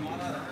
हमारा